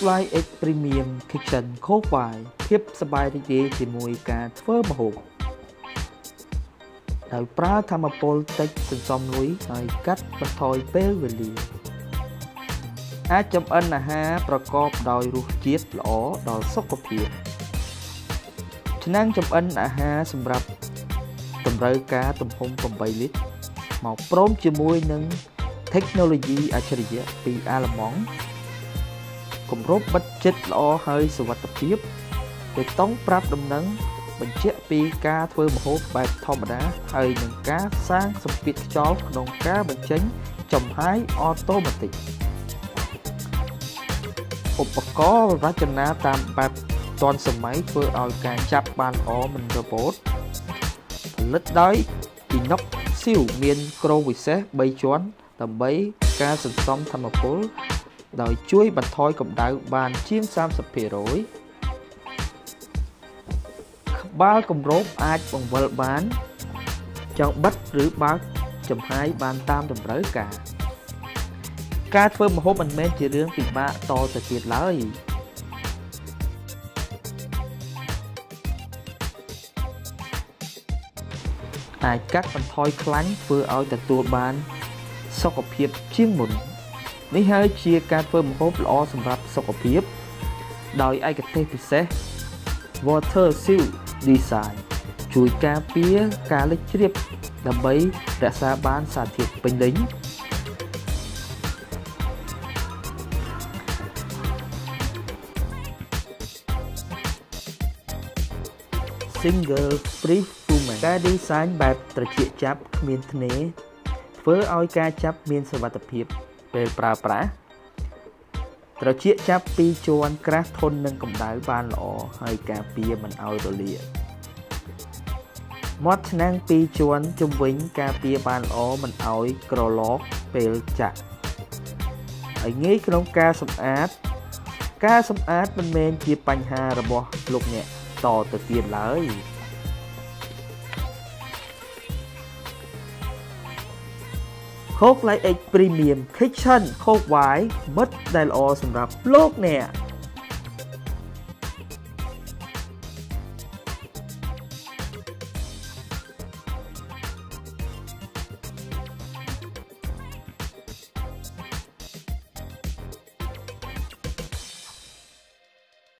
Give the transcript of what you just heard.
Coke Light X Premium Kitchen Coke Wine ភាពសប្បាយរីករាយជាមួយការធ្វើម្ហូបដោយប្រើធម្មពលតិចសន្សំលុយហើយកាត់បន្ថយពេលវេលាអាចចម្អិនអាហារប្រកបដោយរសជាតិល្អដល់សុខភាពឆ្នាំងចម្អិនអាហារសម្រាប់តម្រូវការទំហំ8លីត្រមកព្រមជាមួយនឹង technology អច្ឆរិយៈពីអាឡម៉ង់ គម្របបិទចិត្តល្អហើយសុវត្ថិភាពបេតុងប្រាប់ដំណឹងបញ្ជាក់ពីការធ្វើម្ហូបបែបធម្មតាហើយនឹងការសាងសម្ពាធខ្យល់ក្នុងការបញ្ចេញចំហាយអូតូម៉ាទិកឧបករណ៍រចនាតាមបែបទាន់សម័យធ្វើឲ្យការចាប់បានល្អមិនរបូតផលិតដោយ Inox Seal មានគ្រោងវិសេស3ជាន់ដើម្បីការសន្សំធម្មពល ដោយជួយបន្ថយកម្ដៅបានជាង30%ក្បាលគម្របអាចបង្វិលបាន ចង់បិទឬបើកចំហាយបានតាមតម្រូវការ ការធ្វើម្ហូបមិនមែនជារឿងពិបាកតទៅទៀតឡើយអាចកាត់បន្ថយខ្លាញ់ធ្វើឲ្យទទួលបានសុខភាពជាងមុន នេះហើយជាការធ្វើម្ហូបល្អសម្រាប់សុខភាព ដោយឯកទេសពិសេស Water Seal Design ជួយការពារការលិចជ្រាបដើម្បីរក្សាបានសារធាតុពេញលេញ Single Free Fume ការ design បែបត្រចៀកចាប់គ្មានធ្នេរធ្វើឲ្យការចាប់មានសុវត្ថិភាព ពេលប្រើប្រាស់ត្រចៀកចាប់ពីជាន់ក្រាស់ធន់នឹងកម្ដៅបានល្អហើយការពារមិនឲ្យរលាកមាត់ឆ្នាំងពីរជាន់ជំវិញការពារបានល្អមិនឲ្យក្រឡកពេលចាក់ហើយងាយក្នុងការសម្អាត ការសម្អាតមិនមែនជាបញ្ហារបស់លោកអ្នកតទៅទៀតឡើយ ខូក Light X Premium Kitchen ខូក Y មិត្តដែលល្អសម្រាប់លោកអ្នក